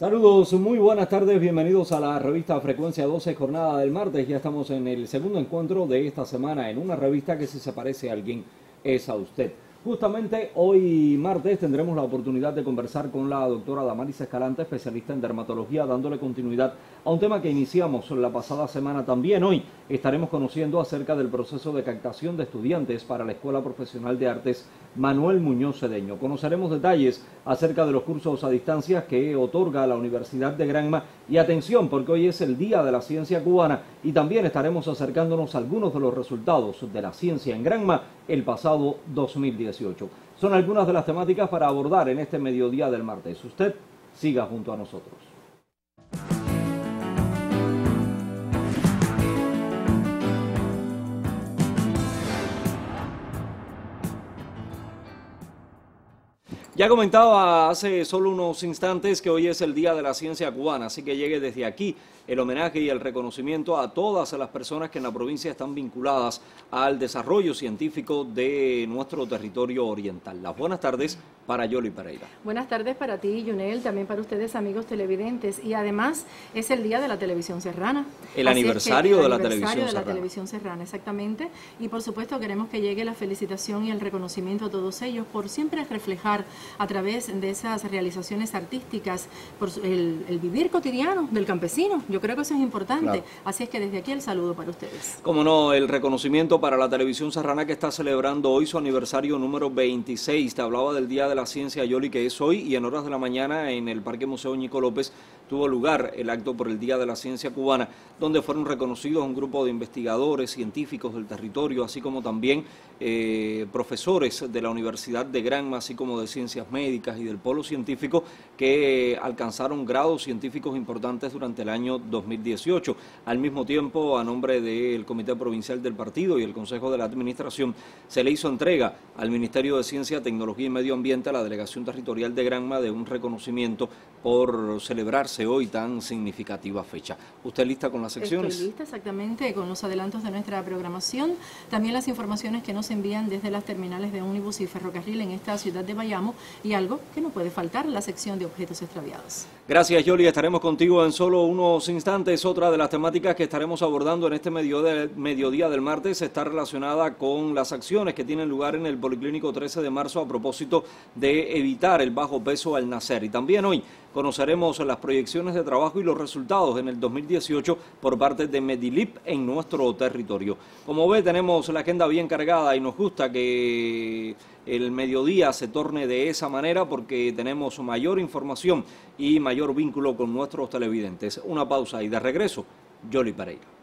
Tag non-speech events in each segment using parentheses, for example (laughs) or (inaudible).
Saludos, muy buenas tardes, bienvenidos a la revista Frecuencia 12, jornada del martes. Ya estamos en el segundo encuentro de esta semana en una revista que si se parece a alguien es a usted. Justamente hoy martes tendremos la oportunidad de conversar con la doctora Damaris Escalante, especialista en dermatología, dándole continuidad a un tema que iniciamos la pasada semana también. Hoy estaremos conociendo acerca del proceso de captación de estudiantes para la Escuela Profesional de Artes Manuel Muñoz Cedeño. Conoceremos detalles acerca de los cursos a distancia que otorga la Universidad de Granma y atención porque hoy es el Día de la Ciencia Cubana y también estaremos acercándonos a algunos de los resultados de la ciencia en Granma el pasado 2018. Son algunas de las temáticas para abordar en este mediodía del martes. Usted siga junto a nosotros. Ya comentaba hace solo unos instantes que hoy es el Día de la Ciencia Cubana, así que llegue desde aquí el homenaje y el reconocimiento a todas las personas que en la provincia están vinculadas al desarrollo científico de nuestro territorio oriental. Las buenas tardes para Yoli Pereira. Buenas tardes para ti, Yunel, también para ustedes, amigos televidentes. Y además es el día de la televisión serrana. El aniversario de la televisión de la televisión serrana, exactamente. Y por supuesto queremos que llegue la felicitación y el reconocimiento a todos ellos por siempre reflejar a través de esas realizaciones artísticas por el, vivir cotidiano del campesino. Yo creo que eso es importante. Así es que desde aquí el saludo para ustedes. Como no, el reconocimiento para la televisión serrana que está celebrando hoy su aniversario número 26. Te hablaba del Día de la Ciencia Yoli que es hoy y en horas de la mañana en el Parque Museo Ñico López tuvo lugar el acto por el Día de la Ciencia Cubana, donde fueron reconocidos un grupo de investigadores, científicos del territorio, así como también eh, profesores de la Universidad de Granma, así como de Ciencias Médicas y del Polo Científico, que alcanzaron grados científicos importantes durante el año 2018. Al mismo tiempo, a nombre del Comité Provincial del Partido y el Consejo de la Administración, se le hizo entrega al Ministerio de Ciencia, Tecnología y Medio Ambiente, a la Delegación Territorial de Granma, de un reconocimiento por celebrarse hoy tan significativa fecha. ¿Usted lista con las secciones? Estoy lista exactamente con los adelantos de nuestra programación, también las informaciones que nos envían desde las terminales de ómnibus y ferrocarril en esta ciudad de Bayamo y algo que no puede faltar, la sección de objetos extraviados. Gracias, Yoli. Estaremos contigo en solo unos instantes. Otra de las temáticas que estaremos abordando en este mediodía del martes está relacionada con las acciones que tienen lugar en el Policlínico 13 de marzo a propósito de evitar el bajo peso al nacer. Y también hoy conoceremos las proyecciones de trabajo y los resultados en el 2018 por parte de Medilip en nuestro territorio. Como ve, tenemos la agenda bien cargada y nos gusta que el mediodía se torne de esa manera porque tenemos mayor información y mayor vínculo con nuestros televidentes. Una pausa y de regreso, Jolly Pereira.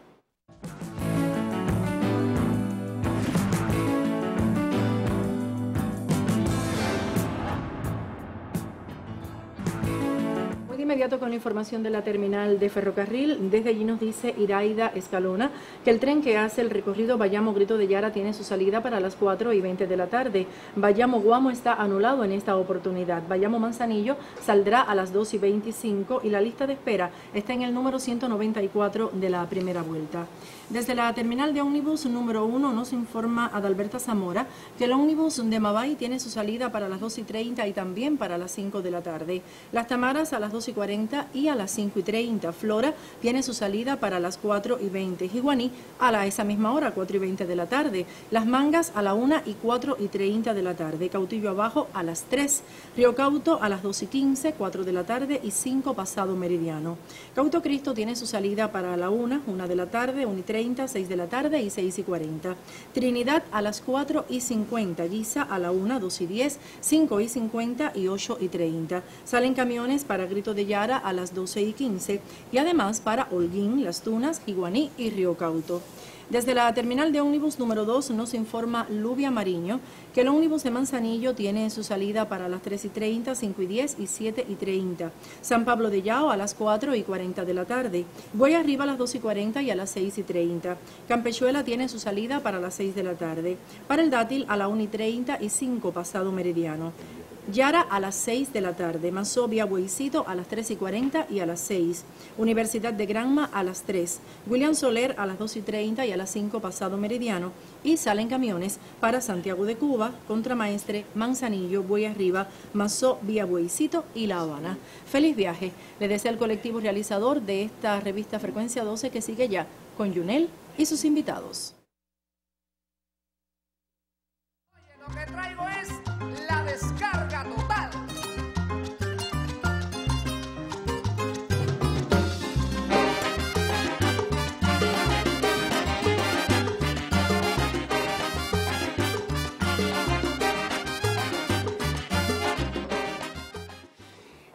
Inmediato con la información de la terminal de ferrocarril. Desde allí nos dice Iraida Escalona que el tren que hace el recorrido Bayamo Grito de Yara tiene su salida para las 4 y 20 de la tarde. Bayamo Guamo está anulado en esta oportunidad. Bayamo Manzanillo saldrá a las 2 y 25 y la lista de espera está en el número 194 de la primera vuelta. Desde la terminal de ómnibus número 1 nos informa Adalberta Zamora que el ómnibus de Mabay tiene su salida para las 2 y 30 y también para las 5 de la tarde. Las Tamaras a las 2 y 40 y a las 5 y 30. Flora tiene su salida para las 4 y 20. Jiguaní a la, esa misma hora, 4 y 20 de la tarde. Las Mangas a la 1 y 4 y 30 de la tarde. Cautillo abajo a las 3. Río Cauto a las 2 y 15, 4 de la tarde y 5 pasado meridiano. Cauto Cristo tiene su salida para la 1, 1 de la tarde, 1 y 30 6 de la tarde y 6 y 40. Trinidad a las 4 y 50. Guisa a la 1, 2 y 10, 5 y 50 y 8 y 30. Salen camiones para Grito de Yara a las 12 y 15 y además para Holguín, Las Tunas, Iguaní y Río Cauto. Desde la terminal de ómnibus número 2 nos informa Lubia Mariño que el ómnibus de Manzanillo tiene su salida para las 3 y 30, 5 y 10 y 7 y 30. San Pablo de Yao a las 4 y 40 de la tarde. Voy arriba a las 2 y 40 y a las 6 y 30. Campechuela tiene su salida para las 6 de la tarde. Para el dátil a la 1 y 30 y 5 pasado meridiano. Yara a las 6 de la tarde, Mazovia Bueicito a las 3 y 40 y a las 6, Universidad de Granma a las 3, William Soler a las 2 y 30 y a las 5 pasado meridiano y salen camiones para Santiago de Cuba, Contramaestre, Manzanillo, Buey Arriba, Mazó, Vía Bueicito y La Habana. Feliz viaje. Le desea el colectivo realizador de esta revista Frecuencia 12 que sigue ya con Yunel y sus invitados. lo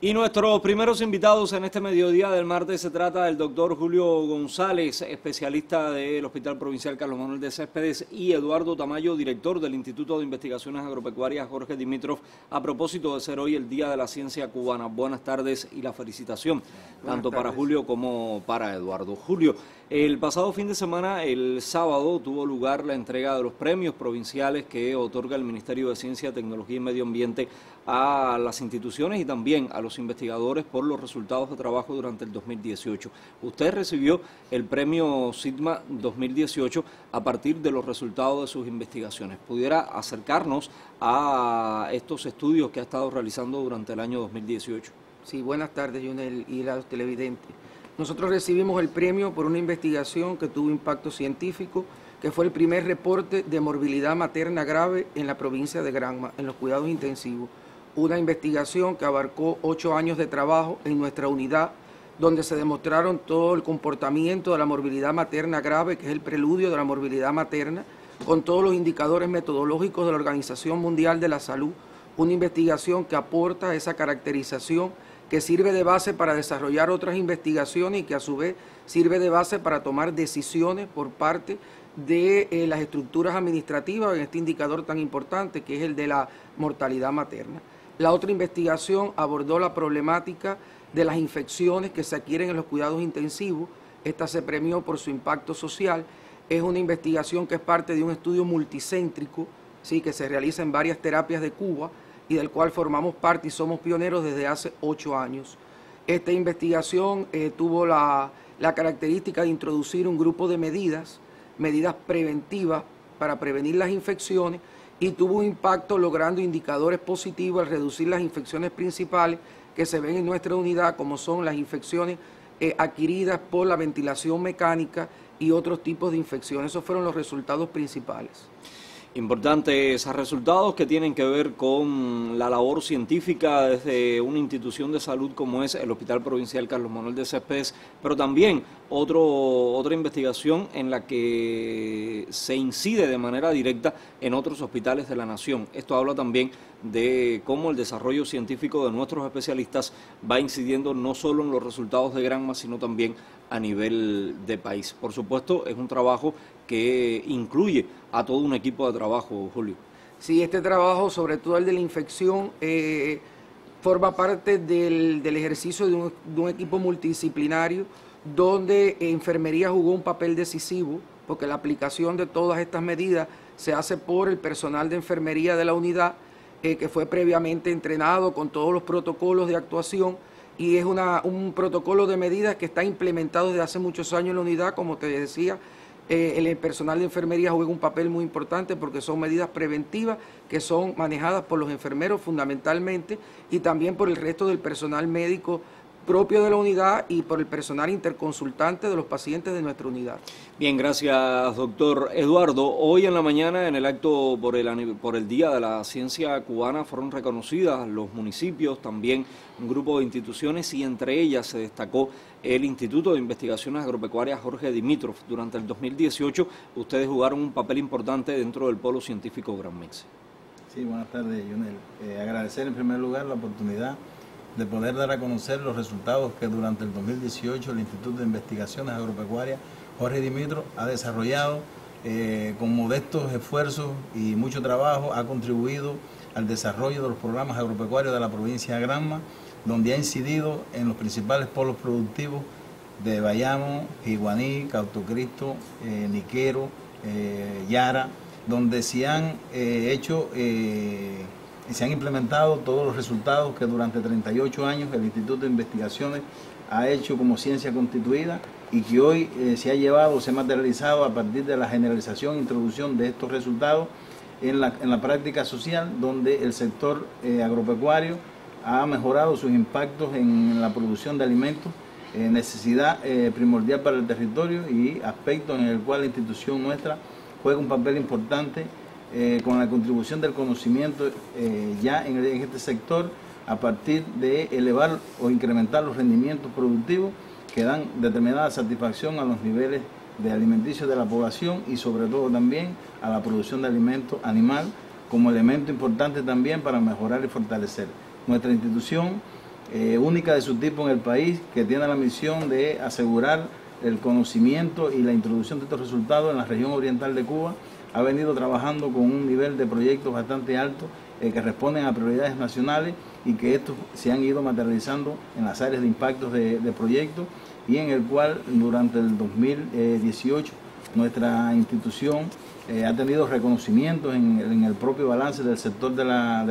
Y nuestros primeros invitados en este mediodía del martes se trata del doctor Julio González, especialista del Hospital Provincial Carlos Manuel de Céspedes, y Eduardo Tamayo, director del Instituto de Investigaciones Agropecuarias Jorge Dimitrov, a propósito de ser hoy el Día de la Ciencia Cubana. Buenas tardes y la felicitación, tanto para Julio como para Eduardo. Julio, el pasado fin de semana, el sábado, tuvo lugar la entrega de los premios provinciales que otorga el Ministerio de Ciencia, Tecnología y Medio Ambiente a las instituciones y también a los investigadores por los resultados de trabajo durante el 2018. Usted recibió el premio Sigma 2018 a partir de los resultados de sus investigaciones. ¿Pudiera acercarnos a estos estudios que ha estado realizando durante el año 2018? Sí, buenas tardes, Junel y los televidentes. Nosotros recibimos el premio por una investigación que tuvo impacto científico, que fue el primer reporte de morbilidad materna grave en la provincia de Granma, en los cuidados intensivos una investigación que abarcó ocho años de trabajo en nuestra unidad, donde se demostraron todo el comportamiento de la morbilidad materna grave, que es el preludio de la morbilidad materna, con todos los indicadores metodológicos de la Organización Mundial de la Salud, una investigación que aporta esa caracterización que sirve de base para desarrollar otras investigaciones y que a su vez sirve de base para tomar decisiones por parte de eh, las estructuras administrativas en este indicador tan importante que es el de la mortalidad materna. La otra investigación abordó la problemática de las infecciones que se adquieren en los cuidados intensivos. Esta se premió por su impacto social. Es una investigación que es parte de un estudio multicéntrico ¿sí? que se realiza en varias terapias de Cuba y del cual formamos parte y somos pioneros desde hace ocho años. Esta investigación eh, tuvo la, la característica de introducir un grupo de medidas, medidas preventivas para prevenir las infecciones y tuvo un impacto logrando indicadores positivos al reducir las infecciones principales que se ven en nuestra unidad, como son las infecciones eh, adquiridas por la ventilación mecánica y otros tipos de infecciones. Esos fueron los resultados principales. Importantes resultados que tienen que ver con la labor científica desde una institución de salud como es el Hospital Provincial Carlos Manuel de Céspedes, pero también otro, otra investigación en la que se incide de manera directa en otros hospitales de la nación. Esto habla también de cómo el desarrollo científico de nuestros especialistas va incidiendo no solo en los resultados de Granma, sino también a nivel de país. Por supuesto, es un trabajo que incluye a todo un equipo de trabajo, Julio. Sí, este trabajo, sobre todo el de la infección, eh, forma parte del, ejercicio de un, equipo multidisciplinario donde enfermería jugó un papel decisivo, porque la aplicación de todas estas medidas se hace por el personal de enfermería de la unidad, eh, que fue previamente entrenado con todos los protocolos de actuación y es una, un protocolo de medidas que está implementado desde hace muchos años en la unidad, como te decía, eh, el personal de enfermería juega un papel muy importante porque son medidas preventivas que son manejadas por los enfermeros fundamentalmente y también por el resto del personal médico propio de la unidad y por el personal interconsultante de los pacientes de nuestra unidad. Bien, gracias doctor Eduardo. Hoy en la mañana en el acto por el, por el Día de la Ciencia Cubana fueron reconocidas los municipios, también un grupo de instituciones y entre ellas se destacó el Instituto de Investigaciones Agropecuarias Jorge Dimitrov. Durante el 2018 ustedes jugaron un papel importante dentro del Polo Científico Gran Mex. Sí, buenas tardes, Junel. Eh, agradecer en primer lugar la oportunidad de poder dar a conocer los resultados que durante el 2018 el Instituto de Investigaciones Agropecuarias Jorge Dimitro ha desarrollado eh, con modestos esfuerzos y mucho trabajo, ha contribuido al desarrollo de los programas agropecuarios de la provincia de Granma, donde ha incidido en los principales polos productivos de Bayamo, Iguaní, Cautocristo, eh, Niquero, eh, Yara, donde se han hecho y se han implementado todos los resultados que durante 38 años el Instituto de Investigaciones ha hecho como ciencia constituida y que hoy eh, se ha llevado, se ha materializado a partir de la generalización e introducción de estos resultados en la, en la práctica social, donde el sector eh, agropecuario ha mejorado sus impactos en la producción de alimentos, eh, necesidad primordial para el territorio y aspectos en el cual la institución nuestra juega un papel importante con la contribución del conocimiento ya en, en este sector a partir de elevar o incrementar los rendimientos productivos que dan determinada satisfacción a los niveles de alimenticio de la población y sobre todo también a la producción de alimentos animal como elemento importante también para mejorar y fortalecer. Nuestra institución, eh, única de su tipo en el país, que tiene la misión de asegurar el conocimiento y la introducción de estos resultados en la región oriental de Cuba, ha venido trabajando con un nivel de proyectos bastante alto eh, que responden a prioridades nacionales y que estos se han ido materializando en las áreas de impactos de, proyectos y en el cual durante el 2018 nuestra institución eh, ha tenido reconocimientos en, el propio balance del sector de la,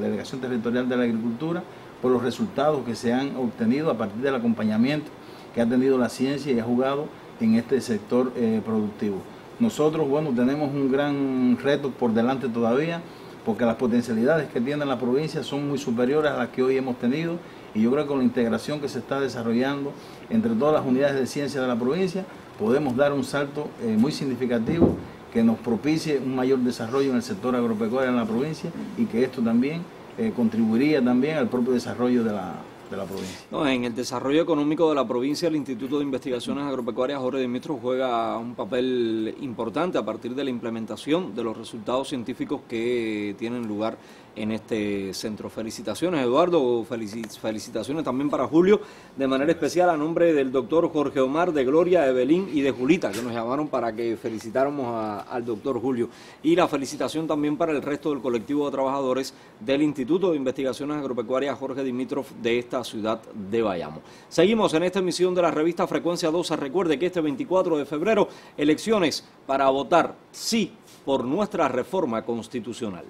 Delegación Territorial de la Agricultura por los resultados que se han obtenido a partir del acompañamiento que ha tenido la ciencia y ha jugado en este sector eh, productivo. Nosotros, bueno, tenemos un gran reto por delante todavía porque las potencialidades que tiene la provincia son muy superiores a las que hoy hemos tenido y yo creo que con la integración que se está desarrollando entre todas las unidades de ciencia de la provincia podemos dar un salto eh, muy significativo que nos propicie un mayor desarrollo en el sector agropecuario en la provincia y que esto también eh, contribuiría también al propio desarrollo de la, de la provincia. En el desarrollo económico de la provincia, el Instituto de Investigaciones Agropecuarias Jorge Dimitro juega un papel importante a partir de la implementación de los resultados científicos que tienen lugar en este centro. Felicitaciones, Eduardo, felicitaciones también para Julio, de manera especial a nombre del doctor Jorge Omar, de Gloria, Evelyn y de Julita, que nos llamaron para que felicitáramos al doctor Julio. Y la felicitación también para el resto del colectivo de trabajadores del Instituto de Investigaciones Agropecuarias Jorge Dimitrov de esta ciudad de Bayamo. Seguimos en esta emisión de la revista Frecuencia 12. Recuerde que este 24 de febrero, elecciones para votar sí por nuestra reforma constitucional.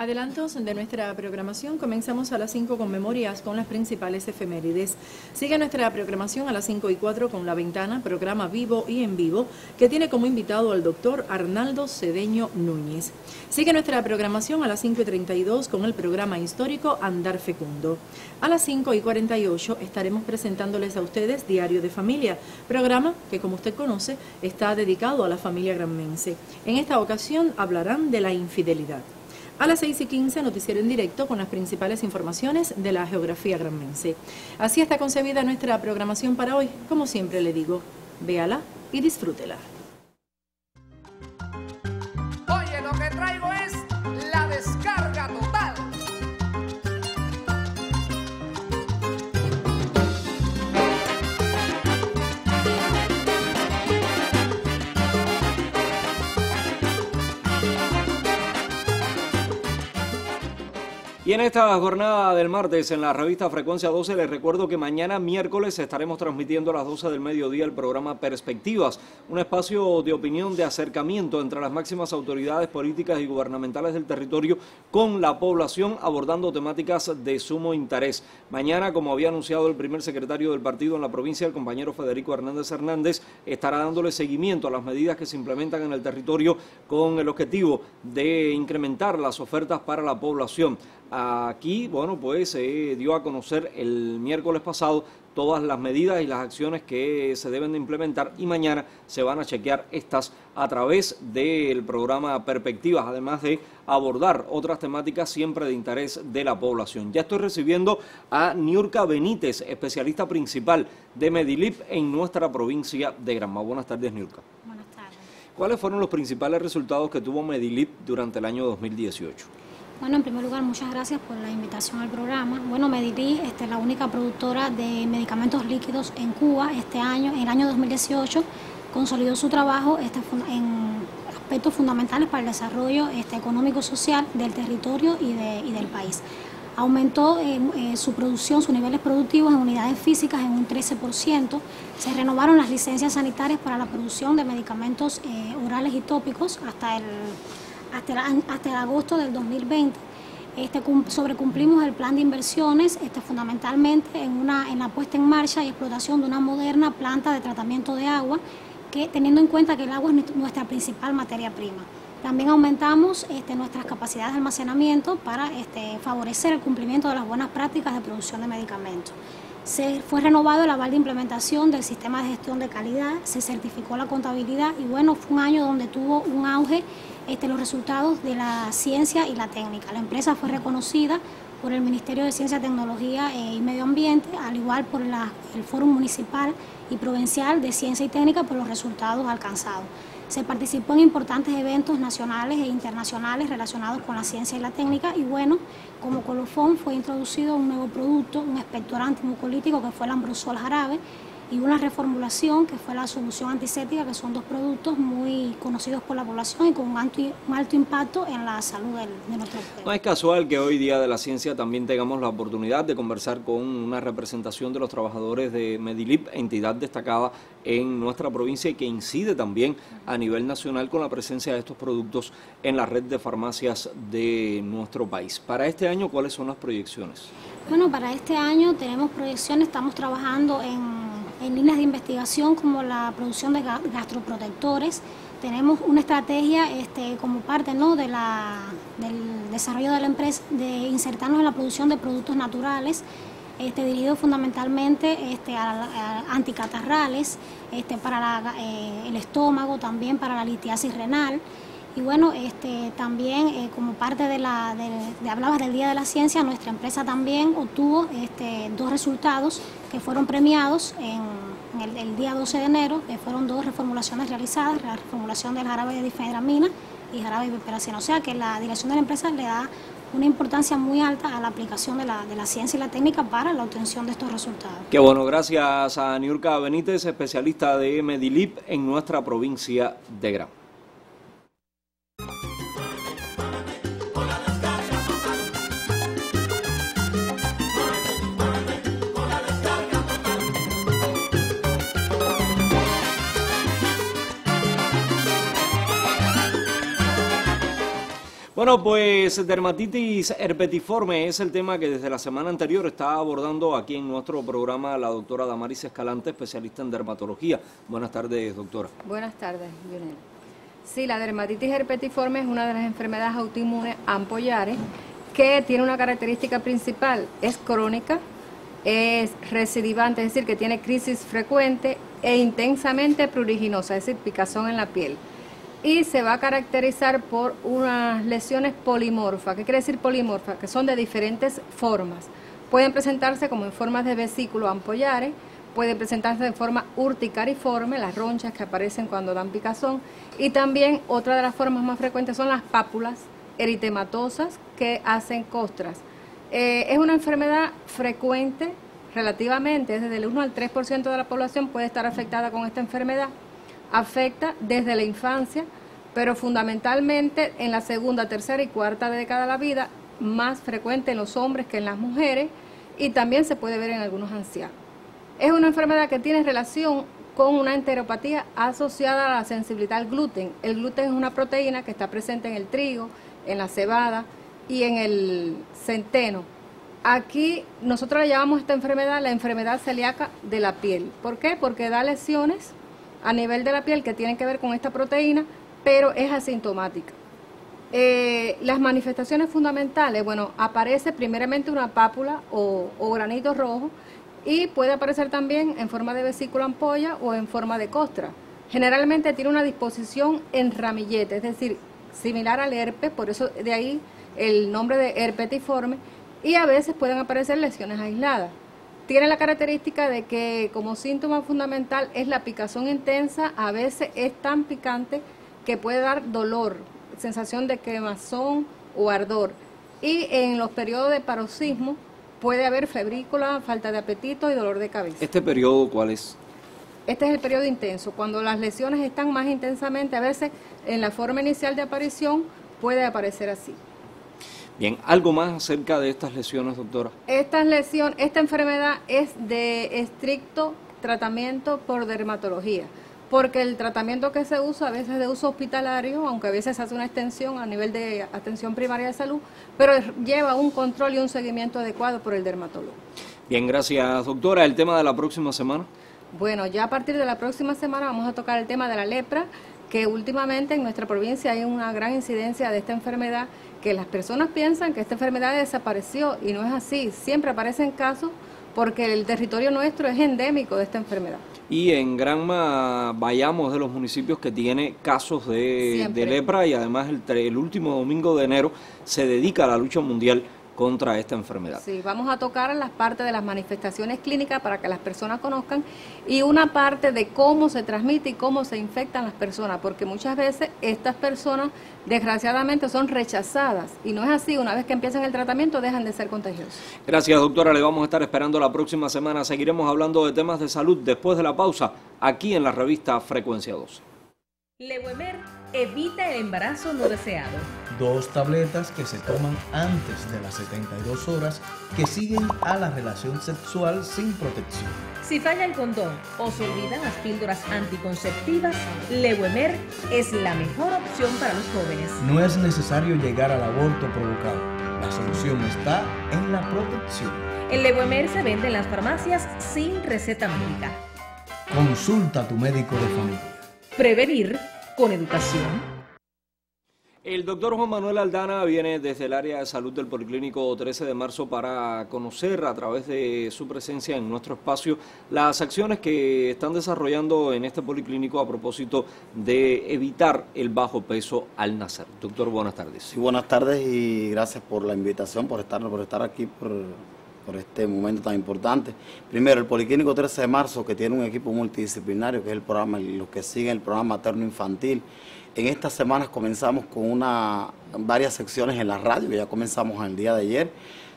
Adelantos de nuestra programación. Comenzamos a las 5 con memorias con las principales efemérides. Sigue nuestra programación a las 5 y 4 con La Ventana, programa vivo y en vivo, que tiene como invitado al doctor Arnaldo Cedeño Núñez. Sigue nuestra programación a las 5 y 32 con el programa histórico Andar Fecundo. A las 5 y 48 estaremos presentándoles a ustedes Diario de Familia, programa que como usted conoce está dedicado a la familia granmense. En esta ocasión hablarán de la infidelidad. A las 6 y 15, noticiero en directo con las principales informaciones de la geografía granmense. Así está concebida nuestra programación para hoy. Como siempre le digo, véala y disfrútela. Y en esta jornada del martes en la revista Frecuencia 12 les recuerdo que mañana miércoles estaremos transmitiendo a las 12 del mediodía el programa Perspectivas, un espacio de opinión de acercamiento entre las máximas autoridades políticas y gubernamentales del territorio con la población abordando temáticas de sumo interés. Mañana, como había anunciado el primer secretario del partido en la provincia, el compañero Federico Hernández Hernández, estará dándole seguimiento a las medidas que se implementan en el territorio con el objetivo de incrementar las ofertas para la población. Aquí, bueno, pues se dio a conocer el miércoles pasado todas las medidas y las acciones que se deben de implementar y mañana se van a chequear estas a través del programa Perspectivas, además de abordar otras temáticas siempre de interés de la población. Ya estoy recibiendo a Niurka Benítez, especialista principal de Medilip en nuestra provincia de Granma. Buenas tardes, Niurka. Buenas tardes. ¿Cuáles fueron los principales resultados que tuvo Medilip durante el año 2018? Bueno, en primer lugar, muchas gracias por la invitación al programa. Bueno, Medilí este, es la única productora de medicamentos líquidos en Cuba este año, en el año 2018, consolidó su trabajo este, en aspectos fundamentales para el desarrollo este, económico-social del territorio y, y del país aumentó eh, eh, su producción, sus niveles productivos en unidades físicas en un 13%. Se renovaron las licencias sanitarias para la producción de medicamentos eh, orales y tópicos hasta el, hasta el, agosto del 2020. Este, sobrecumplimos el plan de inversiones este, fundamentalmente en, una, en la puesta en marcha y explotación de una moderna planta de tratamiento de agua, que, teniendo en cuenta que el agua es nuestra principal materia prima. También aumentamos este, nuestras capacidades de almacenamiento para este, favorecer el cumplimiento de las buenas prácticas de producción de medicamentos. Se fue renovado el aval de implementación del sistema de gestión de calidad, se certificó la contabilidad y bueno, fue un año donde tuvo un auge este, los resultados de la ciencia y la técnica. La empresa fue reconocida por el Ministerio de Ciencia, Tecnología eh, y Medio Ambiente, al igual por el Foro Municipal y Provincial de Ciencia y Técnica por los resultados alcanzados. Se participó en importantes eventos nacionales e internacionales relacionados con la ciencia y la técnica y bueno, como colofón fue introducido un nuevo producto, un expectorante mucolítico que fue el ambrosol jarabe y una reformulación que fue la solución antiséptica, que son dos productos muy conocidos por la población y con un alto, un alto impacto en la salud de, nuestro pueblo. No es casual que hoy Día de la Ciencia también tengamos la oportunidad de conversar con una representación de los trabajadores de Medilip, entidad destacada en nuestra provincia y que incide también a nivel nacional con la presencia de estos productos en la red de farmacias de nuestro país. Para este año, ¿cuáles son las proyecciones? Bueno, para este año tenemos proyecciones, estamos trabajando en en líneas de investigación como la producción de gastroprotectores. Tenemos una estrategia este, como parte ¿no? de la, del desarrollo de la empresa de insertarnos en la producción de productos naturales, este, dirigidos fundamentalmente este, a, anticatarrales, este, para eh, el estómago, también para la litiasis renal. Y bueno, este, también eh, como parte de la, de, hablabas del Día de la Ciencia, nuestra empresa también obtuvo este, dos resultados que fueron premiados en, el, día 12 de enero, que fueron dos reformulaciones realizadas, la reformulación del jarabe de difenidramina y jarabe de piperacina. O sea que la dirección de la empresa le da una importancia muy alta a la aplicación de la, de la ciencia y la técnica para la obtención de estos resultados. Qué bueno, gracias a Niurka Benítez, especialista de Medilip en nuestra provincia de Gran. Bueno, pues dermatitis herpetiforme es el tema que desde la semana anterior está abordando aquí en nuestro programa la doctora Damaris Escalante, especialista en dermatología. Buenas tardes, doctora. Buenas tardes, Lionel. Sí, la dermatitis herpetiforme es una de las enfermedades autoinmunes ampollares que tiene una característica principal, es crónica, es recidivante, es decir, que tiene crisis frecuente e intensamente pruriginosa, es decir, picazón en la piel y se va a caracterizar por unas lesiones polimorfas. ¿Qué quiere decir polimorfa? Que son de diferentes formas. Pueden presentarse como en formas de vesículo ampollares, pueden presentarse de forma urticariforme, las ronchas que aparecen cuando dan picazón, y también otra de las formas más frecuentes son las pápulas eritematosas que hacen costras. Eh, es una enfermedad frecuente relativamente, desde el 1 al 3% de la población puede estar afectada con esta enfermedad afecta desde la infancia, pero fundamentalmente en la segunda, tercera y cuarta década de la vida, más frecuente en los hombres que en las mujeres y también se puede ver en algunos ancianos. Es una enfermedad que tiene relación con una enteropatía asociada a la sensibilidad al gluten. El gluten es una proteína que está presente en el trigo, en la cebada y en el centeno. Aquí nosotros le llamamos esta enfermedad la enfermedad celíaca de la piel. ¿Por qué? Porque da lesiones a nivel de la piel que tienen que ver con esta proteína, pero es asintomática. Eh, las manifestaciones fundamentales, bueno, aparece primeramente una pápula o, granito rojo y puede aparecer también en forma de vesícula ampolla o en forma de costra. Generalmente tiene una disposición en ramillete, es decir, similar al herpes, por eso de ahí el nombre de herpetiforme, y a veces pueden aparecer lesiones aisladas tiene la característica de que como síntoma fundamental es la picazón intensa, a veces es tan picante que puede dar dolor, sensación de quemazón o ardor. Y en los periodos de paroxismo puede haber febrícula, falta de apetito y dolor de cabeza. ¿Este periodo cuál es? este es el periodo intenso. Cuando las lesiones están más intensamente, a veces en la forma inicial de aparición puede aparecer así. Bien, ¿algo más acerca de estas lesiones, doctora? Esta lesión, esta enfermedad es de estricto tratamiento por dermatología, porque el tratamiento que se usa a veces es de uso hospitalario, aunque a veces se hace una extensión a nivel de atención primaria de salud, pero lleva un control y un seguimiento adecuado por el dermatólogo. Bien, gracias, doctora. ¿El tema de la próxima semana? Bueno, ya a partir de la próxima semana vamos a tocar el tema de la lepra, que últimamente en nuestra provincia hay una gran incidencia de esta enfermedad que las personas piensan que esta enfermedad desapareció y no es así. Siempre aparecen casos porque el territorio nuestro es endémico de esta enfermedad. Y en Granma vayamos de los municipios que tiene casos de, lepra y además el, el último domingo de enero se dedica a la lucha mundial contra esta enfermedad. Sí, vamos a tocar las partes de las manifestaciones clínicas para que las personas conozcan y una parte de cómo se transmite y cómo se infectan las personas, porque muchas veces estas personas desgraciadamente son rechazadas y no es así, una vez que empiezan el tratamiento dejan de ser contagiosos. Gracias doctora, le vamos a estar esperando la próxima semana, seguiremos hablando de temas de salud después de la pausa aquí en la revista Frecuencia 12. Lewemer evita el embarazo no deseado. Dos tabletas que se toman antes de las 72 horas que siguen a la relación sexual sin protección. Si falla el condón o se olvidan las píldoras anticonceptivas, Lewemer es la mejor opción para los jóvenes. No es necesario llegar al aborto provocado. La solución está en la protección. El Lewemer se vende en las farmacias sin receta médica. Consulta a tu médico de familia. Prevenir con educación. El doctor Juan Manuel Aldana viene desde el área de salud del Policlínico 13 de marzo para conocer a través de su presencia en nuestro espacio las acciones que están desarrollando en este policlínico a propósito de evitar el bajo peso al nacer. Doctor, buenas tardes. Sí, buenas tardes y gracias por la invitación, por estar, por estar aquí, por, este momento tan importante. Primero, el Policlínico 13 de marzo, que tiene un equipo multidisciplinario, que es el programa, los que siguen el programa materno-infantil en estas semanas comenzamos con una, varias secciones en la radio, que ya comenzamos el día de ayer,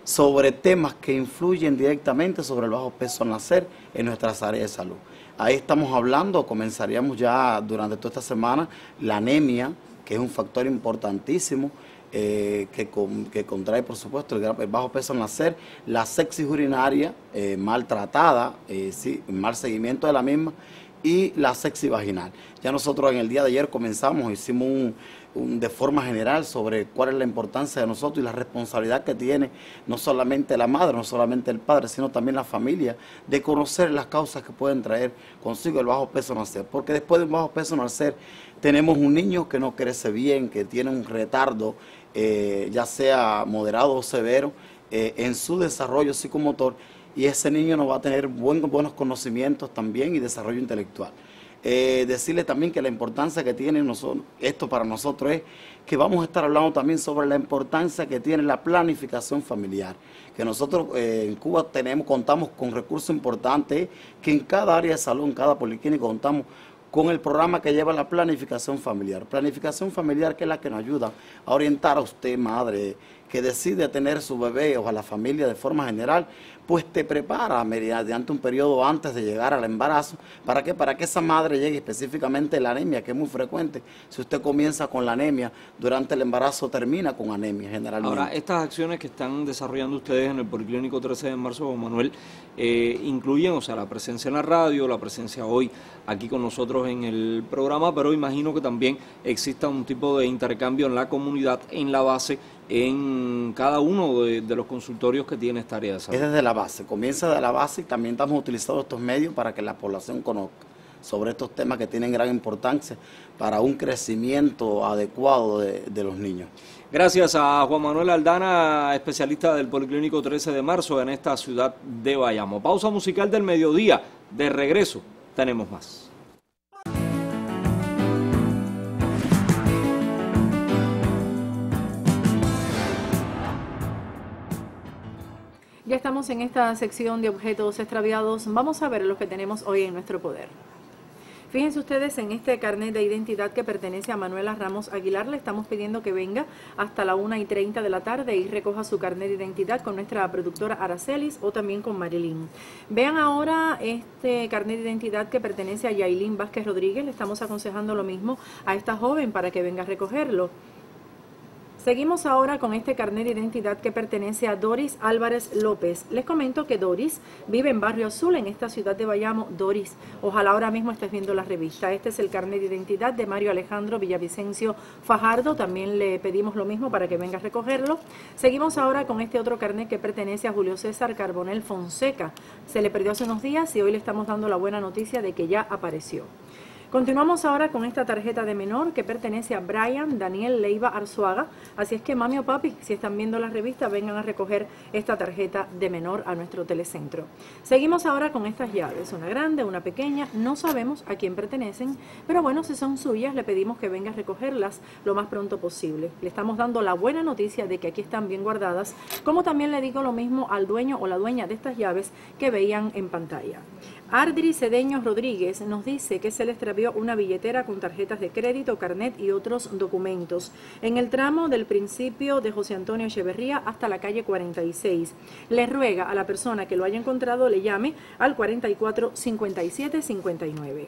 sobre temas que influyen directamente sobre el bajo peso al nacer en nuestras áreas de salud. Ahí estamos hablando, comenzaríamos ya durante toda esta semana, la anemia, que es un factor importantísimo, eh, que, que, contrae, por supuesto, el, bajo peso al nacer, la sexis urinaria eh, maltratada, eh, sí, mal seguimiento de la misma, y la sexy vaginal. Ya nosotros en el día de ayer comenzamos, hicimos un, de forma general sobre cuál es la importancia de nosotros y la responsabilidad que tiene no solamente la madre, no solamente el padre, sino también la familia, de conocer las causas que pueden traer consigo el bajo peso nacer. Porque después de un bajo peso nacer tenemos un niño que no crece bien, que tiene un retardo, eh, ya sea moderado o severo, eh, en su desarrollo psicomotor y ese niño no va a tener buenos conocimientos también y desarrollo intelectual. Eh, decirle también que la importancia que tiene esto para nosotros es que vamos a estar hablando también sobre la importancia que tiene la planificación familiar. Que nosotros en Cuba tenemos, contamos con recursos importantes, que en cada área de salud, en cada policlínica contamos con el programa que lleva la planificación familiar. Planificación familiar que es la que nos ayuda a orientar a usted, madre, que decide tener su bebé o a la familia de forma general, pues te prepara mediante un periodo antes de llegar al embarazo. ¿Para qué? Para que esa madre llegue específicamente la anemia, que es muy frecuente. Si usted comienza con la anemia, durante el embarazo termina con anemia generalmente. Ahora, estas acciones que están desarrollando ustedes en el Policlínico 13 de marzo, Manuel, eh, incluyen, o sea, la presencia en la radio, la presencia hoy aquí con nosotros en el programa, pero imagino que también exista un tipo de intercambio en la comunidad, en la base, en cada uno de, los consultorios que tiene esta área de salud. Es desde la base, comienza de la base y también estamos utilizando estos medios para que la población conozca sobre estos temas que tienen gran importancia para un crecimiento adecuado de, de los niños. Gracias a Juan Manuel Aldana, especialista del Policlínico 13 de marzo en esta ciudad de Bayamo. Pausa musical del mediodía. De regreso, tenemos más. Ya estamos en esta sección de objetos extraviados. Vamos a ver lo que tenemos hoy en nuestro poder. Fíjense ustedes en este carnet de identidad que pertenece a Manuela Ramos Aguilar. Le estamos pidiendo que venga hasta la 1 y 30 de la tarde y recoja su carnet de identidad con nuestra productora Aracelis o también con Marilyn. Vean ahora este carnet de identidad que pertenece a Yailin Vázquez Rodríguez. Le estamos aconsejando lo mismo a esta joven para que venga a recogerlo. Seguimos ahora con este carnet de identidad que pertenece a Doris Álvarez López. Les comento que Doris vive en Barrio Azul, en esta ciudad de Bayamo. Doris, ojalá ahora mismo estés viendo la revista. Este es el carnet de identidad de Mario Alejandro Villavicencio Fajardo. También le pedimos lo mismo para que venga a recogerlo. Seguimos ahora con este otro carnet que pertenece a Julio César Carbonel Fonseca. Se le perdió hace unos días y hoy le estamos dando la buena noticia de que ya apareció. Continuamos ahora con esta tarjeta de menor que pertenece a Brian Daniel Leiva Arzuaga. Así es que mami o papi, si están viendo la revista, vengan a recoger esta tarjeta de menor a nuestro telecentro. Seguimos ahora con estas llaves, una grande, una pequeña, no sabemos a quién pertenecen, pero bueno, si son suyas, le pedimos que venga a recogerlas lo más pronto posible. Le estamos dando la buena noticia de que aquí están bien guardadas, como también le digo lo mismo al dueño o la dueña de estas llaves que veían en pantalla. Ardri Cedeño Rodríguez nos dice que se le extravió una billetera con tarjetas de crédito, carnet y otros documentos en el tramo del principio de José Antonio Echeverría hasta la calle 46. Le ruega a la persona que lo haya encontrado le llame al 44 57 59.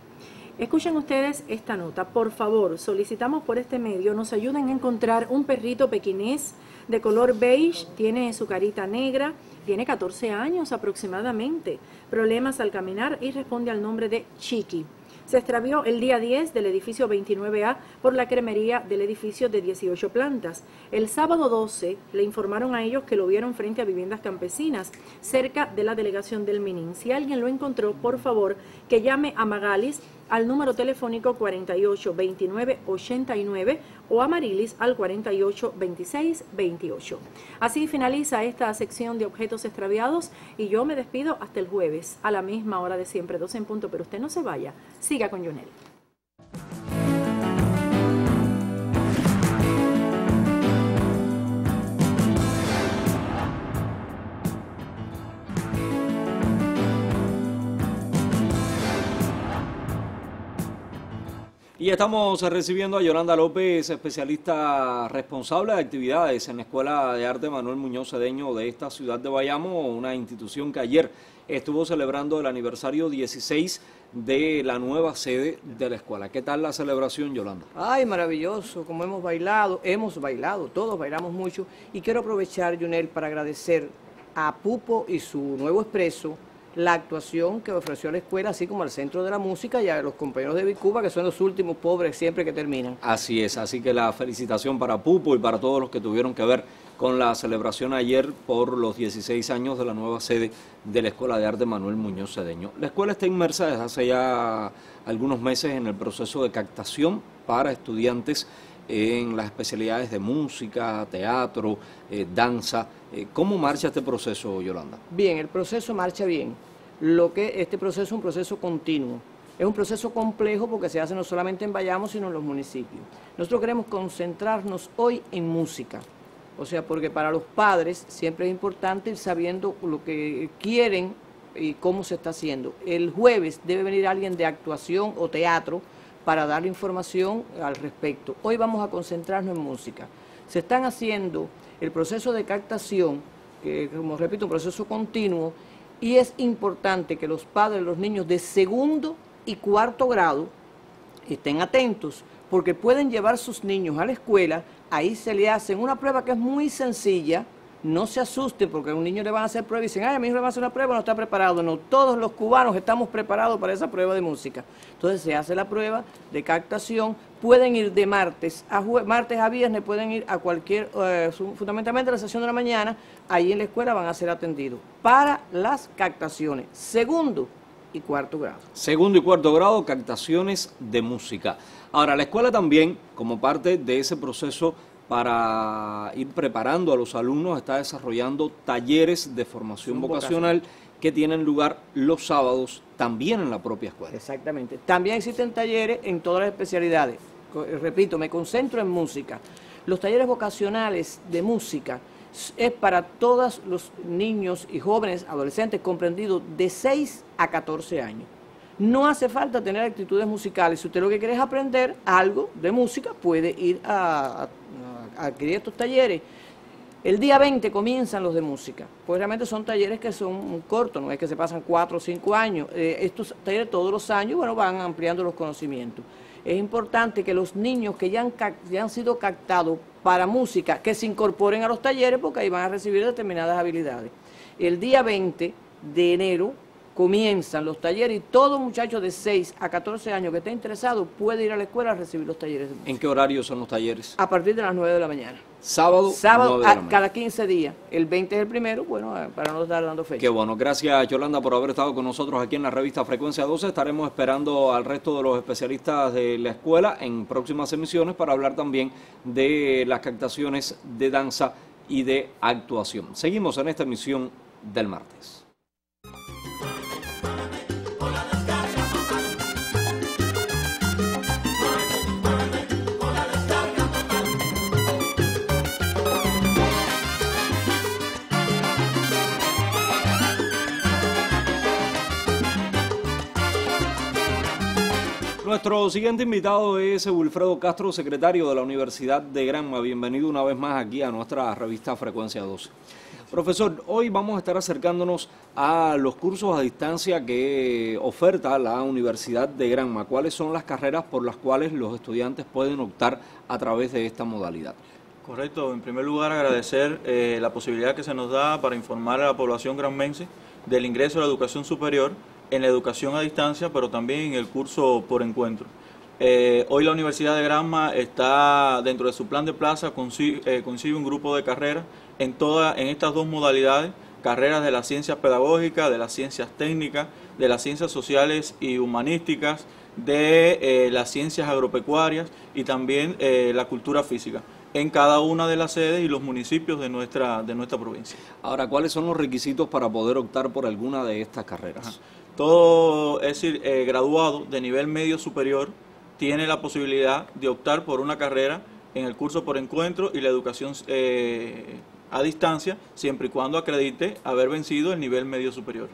Escuchen ustedes esta nota. Por favor, solicitamos por este medio nos ayuden a encontrar un perrito pequinés de color beige, tiene su carita negra, tiene 14 años aproximadamente, problemas al caminar y responde al nombre de Chiqui. Se extravió el día 10 del edificio 29A por la cremería del edificio de 18 plantas. El sábado 12 le informaron a ellos que lo vieron frente a viviendas campesinas, cerca de la delegación del Minin. Si alguien lo encontró, por favor, que llame a Magalis al número telefónico 48 29 89 o a Marilis al 48 26 28. Así finaliza esta sección de objetos extraviados y yo me despido hasta el jueves a la misma hora de siempre, 12 en punto, pero usted no se vaya, siga con Yonel. Y estamos recibiendo a Yolanda López, especialista responsable de actividades en la Escuela de Arte Manuel Muñoz Cedeño de esta ciudad de Bayamo, una institución que ayer estuvo celebrando el aniversario 16 de la nueva sede de la escuela. ¿Qué tal la celebración, Yolanda? Ay, maravilloso, como hemos bailado, hemos bailado, todos bailamos mucho. Y quiero aprovechar, Junel, para agradecer a Pupo y su nuevo expreso la actuación que ofreció la escuela, así como al Centro de la Música y a los compañeros de Bicuba, que son los últimos pobres siempre que terminan. Así es, así que la felicitación para Pupo y para todos los que tuvieron que ver con la celebración ayer por los 16 años de la nueva sede de la Escuela de Arte Manuel Muñoz Cedeño. La escuela está inmersa desde hace ya algunos meses en el proceso de captación para estudiantes en las especialidades de música, teatro, eh, danza. Eh, ¿Cómo marcha este proceso, Yolanda? Bien, el proceso marcha bien. Lo que este proceso es un proceso continuo. Es un proceso complejo porque se hace no solamente en Bayamo, sino en los municipios. Nosotros queremos concentrarnos hoy en música. O sea, porque para los padres siempre es importante ir sabiendo lo que quieren y cómo se está haciendo. El jueves debe venir alguien de actuación o teatro para dar información al respecto. Hoy vamos a concentrarnos en música. Se están haciendo el proceso de captación, que como repito, un proceso continuo, y es importante que los padres los niños de segundo y cuarto grado estén atentos, porque pueden llevar sus niños a la escuela, ahí se le hacen una prueba que es muy sencilla, no se asusten porque a un niño le van a hacer prueba y dicen, ay, a mi hijo le van a hacer una prueba, no está preparado. No, todos los cubanos estamos preparados para esa prueba de música. Entonces se hace la prueba de captación, pueden ir de martes a martes a viernes, pueden ir a cualquier, eh, fundamentalmente a la sesión de la mañana, ahí en la escuela van a ser atendidos para las captaciones, segundo y cuarto grado. Segundo y cuarto grado, captaciones de música. Ahora, la escuela también, como parte de ese proceso para ir preparando a los alumnos, está desarrollando talleres de formación vocacional, que tienen lugar los sábados también en la propia escuela. Exactamente. También existen talleres en todas las especialidades. Eh, repito, me concentro en música. Los talleres vocacionales de música es para todos los niños y jóvenes, adolescentes comprendidos de 6 a 14 años. No hace falta tener actitudes musicales. Si usted lo que quiere es aprender algo de música, puede ir a, adquirir estos talleres. El día 20 comienzan los de música, pues realmente son talleres que son cortos, no es que se pasan cuatro o cinco años. Eh, estos talleres todos los años, bueno, van ampliando los conocimientos. Es importante que los niños que ya han, ya han sido captados para música, que se incorporen a los talleres porque ahí van a recibir determinadas habilidades. El día 20 de enero comienzan los talleres y todo muchacho de 6 a 14 años que esté interesado puede ir a la escuela a recibir los talleres de música. ¿En qué horario son los talleres? A partir de las 9 de la mañana. Sábado, Sábado 9 de la a- mañana. cada 15 días. El 20 es el primero, bueno, eh, para no estar dando fecha. Qué bueno, gracias Yolanda por haber estado con nosotros aquí en la revista Frecuencia 12. Estaremos esperando al resto de los especialistas de la escuela en próximas emisiones para hablar también de las captaciones de danza y de actuación. Seguimos en esta emisión del martes. Nuestro siguiente invitado es Wilfredo Castro, secretario de la Universidad de Granma. Bienvenido una vez más aquí a nuestra revista Frecuencia 12. Profesor, hoy vamos a estar acercándonos a los cursos a distancia que oferta la Universidad de Granma. ¿Cuáles son las carreras por las cuales los estudiantes pueden optar a través de esta modalidad? Correcto, en primer lugar agradecer eh, la posibilidad que se nos da para informar a la población granmense del ingreso a la educación superior en la educación a distancia, pero también en el curso por encuentro. Eh, hoy la Universidad de Granma está dentro de su plan de plaza, eh, concibe un grupo de carreras en, toda, en estas dos modalidades, carreras de las ciencias pedagógicas, de las ciencias técnicas, de las ciencias sociales y humanísticas, de eh, las ciencias agropecuarias y también eh, la cultura física en cada una de las sedes y los municipios de nuestra, de nuestra provincia. Ahora, ¿cuáles son los requisitos para poder optar por alguna de estas carreras? Todo, es decir, eh, graduado de nivel medio superior tiene la posibilidad de optar por una carrera en el curso por encuentro y la educación eh, a distancia, siempre y cuando acredite haber vencido el nivel medio superior.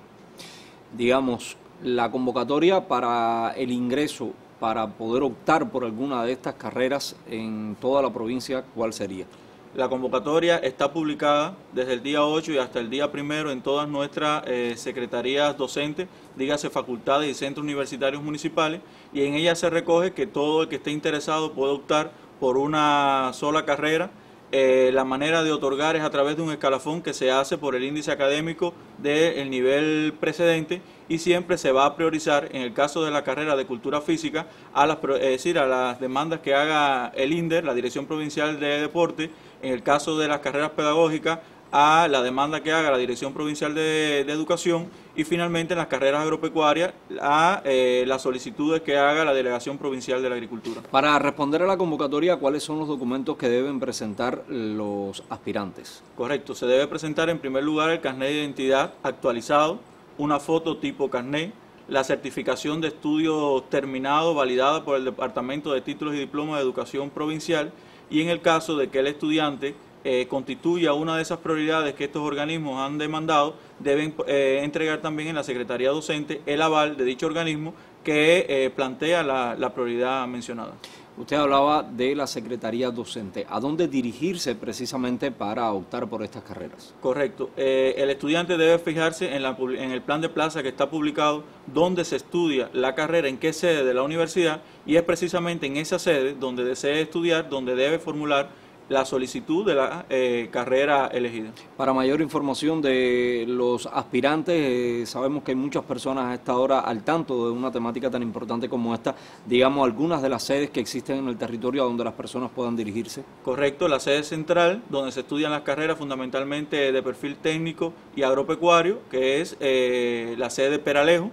digamos, la convocatoria para el ingreso, para poder optar por alguna de estas carreras en toda la provincia, ¿cuál sería? La convocatoria está publicada desde el día 8 y hasta el día primero en todas nuestras eh, secretarías docentes, dígase facultades y centros universitarios municipales, y en ella se recoge que todo el que esté interesado puede optar por una sola carrera. Eh, la manera de otorgar es a través de un escalafón que se hace por el índice académico del nivel precedente y siempre se va a priorizar en el caso de la carrera de cultura física a las, es decir, a las demandas que haga el INDER, la Dirección Provincial de Deporte, en el caso de las carreras pedagógicas a la demanda que haga la Dirección Provincial de, de Educación y finalmente en las carreras agropecuarias a eh, las solicitudes que haga la Delegación Provincial de la Agricultura. Para responder a la convocatoria, ¿cuáles son los documentos que deben presentar los aspirantes? Correcto, se debe presentar en primer lugar el carnet de identidad actualizado, una foto tipo carnet, la certificación de estudio terminado validada por el Departamento de Títulos y Diplomas de Educación Provincial y en el caso de que el estudiante eh, constituya una de esas prioridades que estos organismos han demandado, deben eh, entregar también en la Secretaría Docente el aval de dicho organismo que eh, plantea la, la prioridad mencionada. Usted hablaba de la Secretaría Docente. ¿A dónde dirigirse precisamente para optar por estas carreras? Correcto. Eh, el estudiante debe fijarse en, la en el plan de plaza que está publicado, donde se estudia la carrera, en qué sede de la universidad, y es precisamente en esa sede donde desee estudiar, donde debe formular la solicitud de la eh, carrera elegida. Para mayor información de los aspirantes, eh, sabemos que hay muchas personas a esta hora al tanto de una temática tan importante como esta, digamos algunas de las sedes que existen en el territorio a donde las personas puedan dirigirse. Correcto, la sede central, donde se estudian las carreras fundamentalmente de perfil técnico y agropecuario, que es eh, la sede de Peralejo.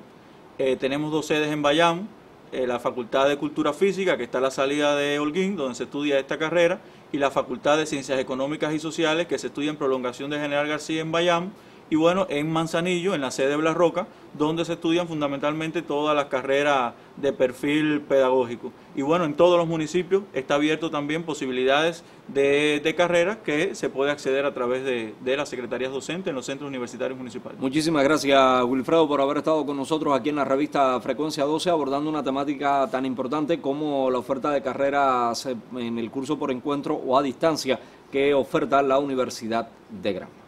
Tenemos dos sedes en Bayamo, la Facultad de Cultura Física, que está a la salida de Holguín, donde se estudia esta carrera, y la Facultad de Ciencias Económicas y Sociales, que se estudia en prolongación de General García en Bayamo, y bueno, en Manzanillo, en la sede de Blas Roca, donde se estudian fundamentalmente todas las carreras de perfil pedagógico. Y bueno, en todos los municipios está abierto también posibilidades de, carreras que se puede acceder a través de, de las secretarías docentes en los centros universitarios municipales. Muchísimas gracias, Wilfredo, por haber estado con nosotros aquí en la revista Frecuencia 12 abordando una temática tan importante como la oferta de carreras en el curso por encuentro o a distancia que oferta la Universidad de Granma.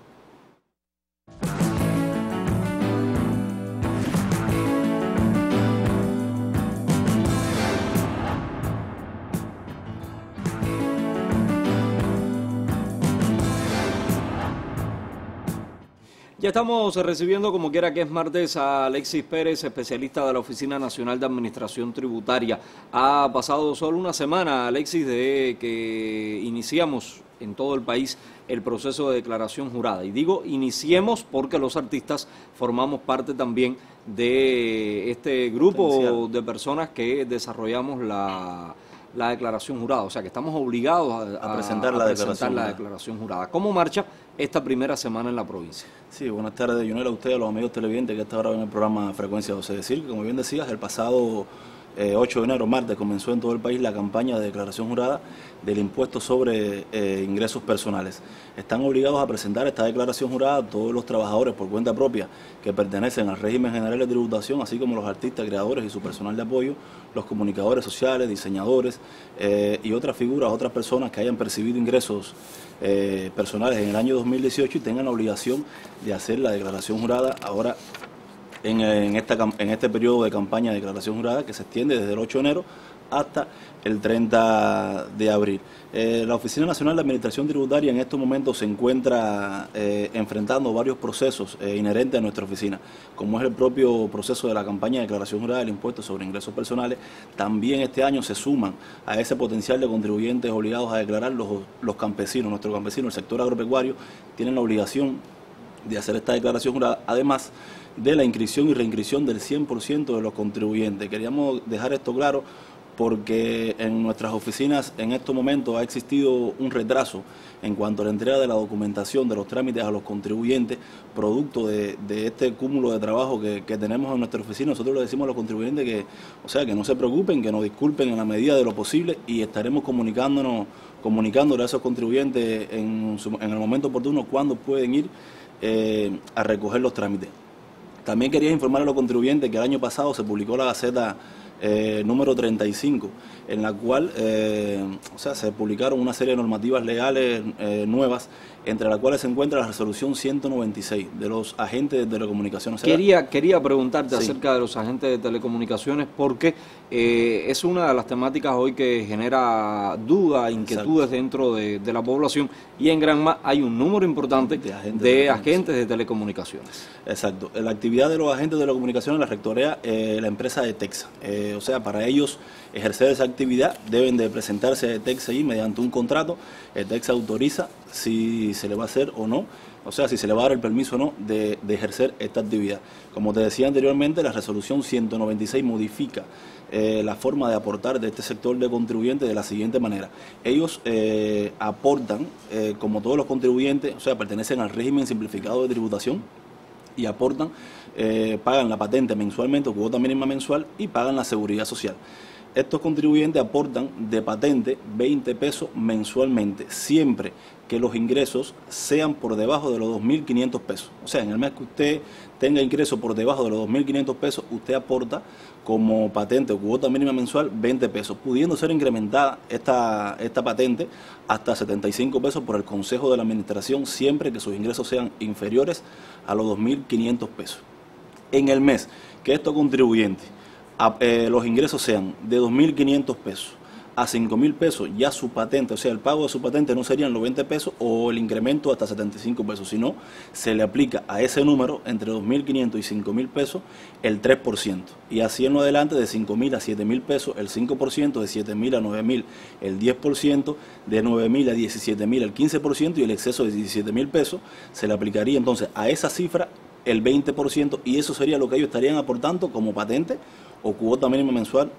Ya estamos recibiendo, como quiera que es martes, a Alexis Pérez, especialista de la Oficina Nacional de Administración Tributaria. Ha pasado solo una semana, Alexis, de que iniciamos en todo el país el proceso de declaración jurada. Y digo iniciemos porque los artistas formamos parte también de este grupo de personas que desarrollamos la, la declaración jurada. O sea que estamos obligados a, A presentar la declaración la declaración jurada. ¿Cómo marcha esta primera semana en la provincia? Sí, buenas tardes, Junel, a usted, a los amigos televidentes que están ahora en el programa Frecuencia 12. Decir como bien decías, el pasado eh, 8 de enero, martes, comenzó en todo el país la campaña de declaración jurada del impuesto sobre eh, ingresos personales. Están obligados a presentar esta declaración jurada todos los trabajadores por cuenta propia que pertenecen al régimen general de tributación, así como los artistas, creadores y su personal de apoyo, los comunicadores sociales, diseñadores eh, y otras figuras, otras personas que hayan percibido ingresos eh, personales en el año 2018 y tengan la obligación de hacer la declaración jurada ahora en, en esta, en este periodo de campaña de declaración jurada que se extiende desde el 8 de enero hasta el 30 de abril. Eh, la Oficina Nacional de Administración Tributaria en estos momentos se encuentra eh, enfrentando varios procesos eh, inherentes a nuestra oficina, como es el propio proceso de la campaña de declaración jurada del impuesto sobre ingresos personales. También este año se suman a ese potencial de contribuyentes obligados a declarar los, los campesinos, nuestro campesino, el sector agropecuario, tienen la obligación de hacer esta declaración jurada, además de la inscripción y reinscripción del 100% de los contribuyentes. Queríamos dejar esto claro porque en nuestras oficinas en estos momentos ha existido un retraso en cuanto a la entrega de la documentación de los trámites a los contribuyentes, producto de, este cúmulo de trabajo que, tenemos en nuestra oficina. Nosotros le decimos a los contribuyentes que, o sea, que no se preocupen, que nos disculpen en la medida de lo posible y estaremos comunicándonos, comunicándole a esos contribuyentes en el momento oportuno cuándo pueden ir eh, a recoger los trámites. También quería informar a los contribuyentes que el año pasado se publicó la Gaceta eh, número 35, en la cual eh, o sea, se publicaron una serie de normativas legales eh, nuevas, entre las cuales se encuentra la resolución 196 de los agentes de telecomunicaciones. Quería, quería preguntarte Sí. acerca de los agentes de telecomunicaciones porque es una de las temáticas hoy que genera dudas, inquietudes dentro de, de la población y en Granma hay un número importante de agentes de, telecomunicaciones. Exacto. La actividad de los agentes de telecomunicaciones la rectorea la empresa de Texa. Eh, o sea, para ellos ejercer esa actividad deben de presentarse a Texa ahí mediante un contrato. El Texa autoriza si se le va a hacer o no, o sea, si se le va a dar el permiso o no de, de ejercer esta actividad. Como te decía anteriormente, la resolución 196 modifica eh, la forma de aportar de este sector de contribuyentes de la siguiente manera. Ellos eh, aportan, como todos los contribuyentes, o sea, pertenecen al régimen simplificado de tributación y aportan, eh, pagan la patente mensualmente o cuota mínima mensual y pagan la seguridad social. Estos contribuyentes aportan de patente 20 pesos mensualmente, siempre que los ingresos sean por debajo de los 2.500 pesos. O sea, en el mes que usted tenga ingresos por debajo de los 2.500 pesos, usted aporta como patente o cuota mínima mensual 20 pesos, pudiendo ser incrementada esta, esta patente hasta 75 pesos por el Consejo de la Administración, siempre que sus ingresos sean inferiores a los 2.500 pesos. En el mes que estos contribuyentes eh, los ingresos sean de 2.500 pesos a 5.000 pesos, ya su patente, o sea, el pago de su patente no serían los 20 pesos o el incremento hasta 75 pesos, sino se le aplica a ese número entre 2.500 y 5.000 pesos el 3%. Y así en adelante, de 5.000 a 7.000 pesos el 5%, de 7.000 a 9.000 el 10%, de 9.000 a 17.000 el 15% y el exceso de 17.000 pesos se le aplicaría entonces a esa cifra el 20% y eso sería lo que ellos estarían aportando como patente o cuota mínima mensual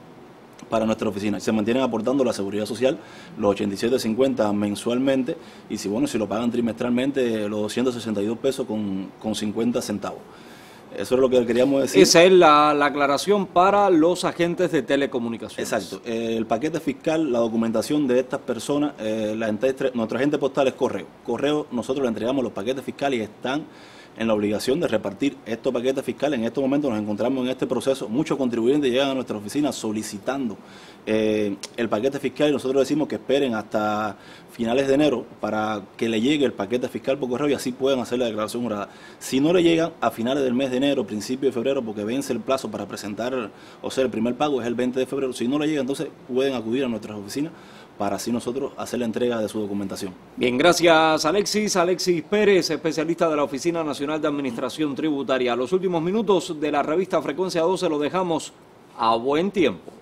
para nuestra oficina. Se mantienen aportando la seguridad social los 87.50 mensualmente y si bueno, si lo pagan trimestralmente los 262 pesos con, con 50 centavos. Eso es lo que queríamos decir. Esa es la, la aclaración para los agentes de telecomunicaciones. Exacto. Eh, el paquete fiscal, la documentación de estas personas, eh, la nuestro agente postal es correo. Correo, nosotros le entregamos los paquetes fiscales y están en la obligación de repartir estos paquetes fiscales. En estos momentos nos encontramos en este proceso. Muchos contribuyentes llegan a nuestra oficina solicitando eh, el paquete fiscal y nosotros decimos que esperen hasta finales de enero para que le llegue el paquete fiscal por correo y así puedan hacer la declaración jurada. Si no le llegan a finales del mes de enero, principio de febrero, porque vence el plazo para presentar, o sea, el primer pago es el 20 de febrero, si no le llega, entonces pueden acudir a nuestras oficinas para así nosotros hacer la entrega de su documentación. Bien, gracias Alexis. Alexis Pérez, especialista de la Oficina Nacional de Administración Tributaria. Los últimos minutos de la revista Frecuencia 12 lo dejamos a buen tiempo.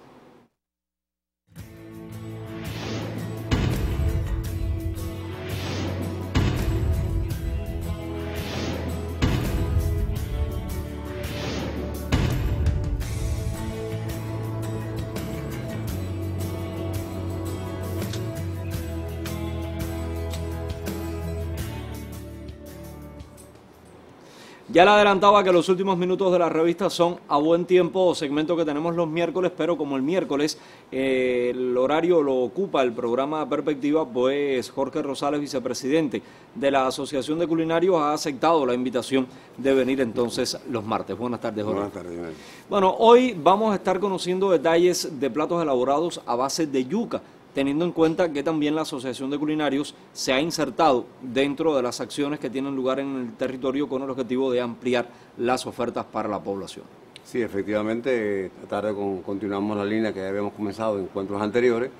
Ya le adelantaba que los últimos minutos de la revista son a buen tiempo, segmento que tenemos los miércoles, pero como el miércoles eh, el horario lo ocupa el programa Perspectiva, pues Jorge Rosales, vicepresidente de la Asociación de Culinarios, ha aceptado la invitación de venir entonces los martes. Buenas tardes, Jorge. Buenas tardes, Joel. Bueno, hoy vamos a estar conociendo detalles de platos elaborados a base de yuca, teniendo en cuenta que también la Asociación de Culinarios se ha insertado dentro de las acciones que tienen lugar en el territorio con el objetivo de ampliar las ofertas para la población. Sí, efectivamente, esta tarde con- continuamos la línea que ya habíamos comenzado en encuentros anteriores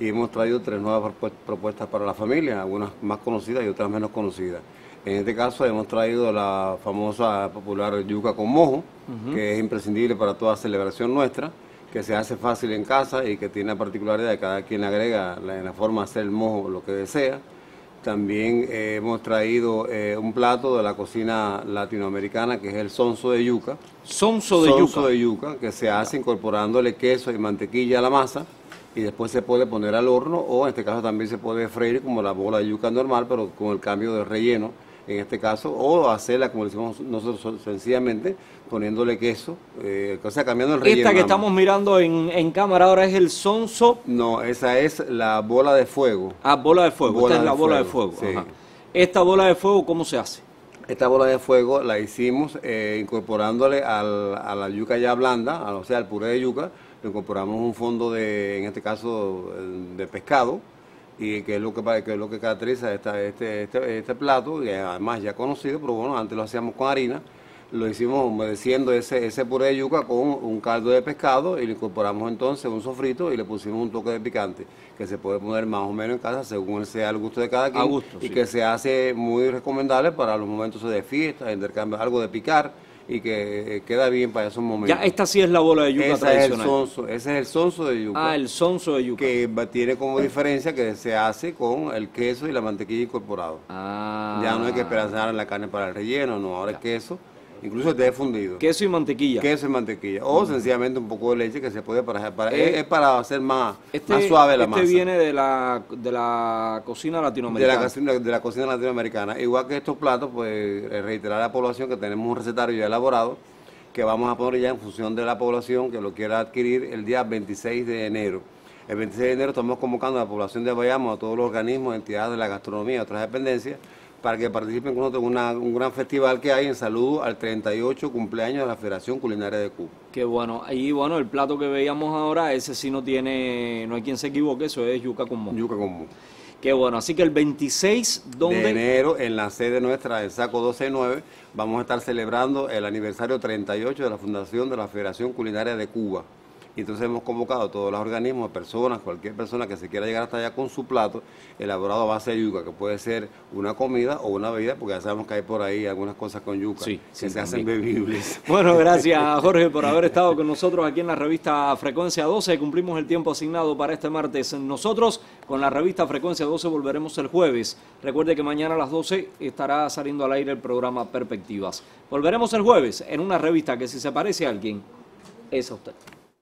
y hemos traído tres nuevas propu- propuestas para la familia, algunas más conocidas y otras menos conocidas. En este caso hemos traído la famosa popular yuca con mojo, que es imprescindible para toda celebración nuestra, que se hace fácil en casa y que tiene la particularidad de cada quien agrega la, en la forma de hacer el mojo lo que desea. También eh, hemos traído eh, un plato de la cocina latinoamericana que es el sonso de yuca. Sonso de Sonso yuca. de yuca, que se hace incorporándole queso y mantequilla a la masa y después se puede poner al horno o en este caso también se puede freír como la bola de yuca normal, pero con el cambio de relleno en este caso, o hacerla como lo hicimos nosotros sencillamente poniéndole queso, eh, o sea, cambiando el relleno. Esta que estamos mirando en, en cámara ahora es el sonso. No, esa es la bola de fuego. Ah, bola de fuego. Bola Esta es la bola de fuego, fuego. sí. ajá. Esta bola de fuego, ¿cómo se hace? Esta bola de fuego la hicimos eh, incorporándole al- a la yuca ya blanda, o sea, al puré de yuca, le incorporamos un fondo de, en este caso, eh, de pescado, y que es lo que, que es lo que caracteriza esta- este, este, este plato, y además ya conocido, pero bueno, antes lo hacíamos con harina, lo hicimos humedeciendo ese, ese puré de yuca con un caldo de pescado y le incorporamos entonces un sofrito y le pusimos un toque de picante, que se puede poner más o menos en casa según sea el gusto de cada quien, gusto, y sí. que se hace muy recomendable para los momentos de fiesta, intercambio, algo de picar y que queda bien para esos momentos. Ya, esta sí es la bola de yuca Esa es el tradicional. sonso, ese es el sonso de yuca. Ah, el sonso de yuca. Que tiene como diferencia que se hace con el queso y la mantequilla incorporado. Ah. Ya no hay que esperanzar la carne para el relleno, no, ahora es queso, incluso este es fundido. Queso y mantequilla. Queso y mantequilla. O sencillamente un poco de leche que se puede para, para Eh, es, es para hacer más, Este, más suave la este masa. viene de la, de la cocina de la, latinoamericana. de la cocina latinoamericana. Igual que estos platos, pues eh, reiterar a la población que tenemos un recetario ya elaborado que vamos a poner ya en función de la población que lo quiera adquirir el día 26 de enero. El 26 de enero estamos convocando a la población de Bayamo, a todos los organismos, entidades de la gastronomía otras dependencias, para que participen con nosotros en una- un gran festival que hay en saludo al 38 cumpleaños de la Federación Culinaria de Cuba. Qué bueno. Y bueno, el plato que veíamos ahora, ese sí no tiene, no hay quien se equivoque, eso es yuca con. Yuca con. Qué bueno. Así que el 26, ¿dónde? de enero en la sede nuestra en Saco 129 vamos a estar celebrando el aniversario 38 de la fundación de la Federación Culinaria de Cuba. Y entonces hemos convocado a todos los organismos, personas, cualquier persona que se quiera llegar hasta allá con su plato elaborado a base de yuca, que puede ser una comida o una bebida, porque ya sabemos que hay por ahí algunas cosas con yuca Sí, que sí, se hacen también. bebibles. (laughs) Bueno, gracias (laughs) Jorge por haber estado con nosotros aquí en la revista Frecuencia 12. Cumplimos el tiempo asignado para este martes. Nosotros con la revista Frecuencia 12 volveremos el jueves. Recuerde que mañana a las 12 estará saliendo al aire el programa Perspectivas. Volveremos el jueves en una revista que si se parece a alguien, es a usted.